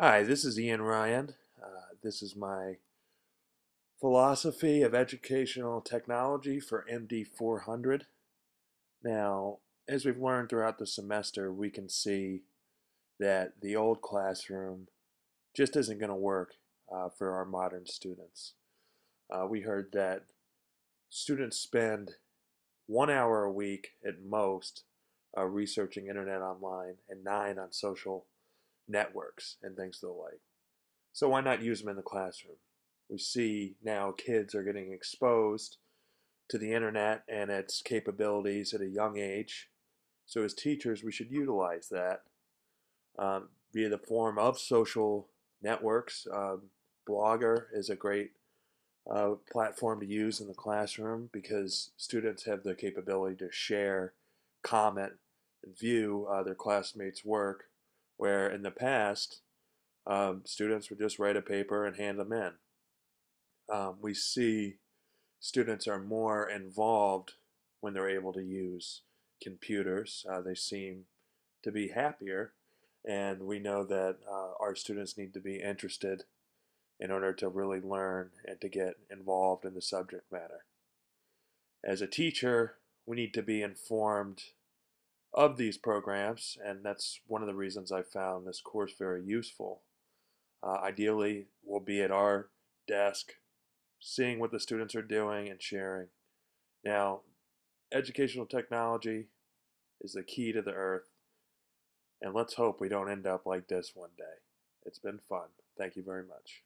Hi, this is Ian Ryan. Uh, this is my philosophy of educational technology for MD 400. Now, as we've learned throughout the semester, we can see that the old classroom just isn't going to work uh, for our modern students. Uh, we heard that students spend one hour a week at most uh, researching internet online and nine on social networks and things to the like. So why not use them in the classroom? We see now kids are getting exposed to the internet and its capabilities at a young age. So as teachers, we should utilize that um, via the form of social networks. Um, Blogger is a great uh, platform to use in the classroom because students have the capability to share, comment, and view uh, their classmates' work where in the past, um, students would just write a paper and hand them in. Um, we see students are more involved when they're able to use computers. Uh, they seem to be happier, and we know that uh, our students need to be interested in order to really learn and to get involved in the subject matter. As a teacher, we need to be informed of these programs, and that's one of the reasons I found this course very useful. Uh, ideally, we'll be at our desk, seeing what the students are doing and sharing. Now, educational technology is the key to the earth, and let's hope we don't end up like this one day. It's been fun. Thank you very much.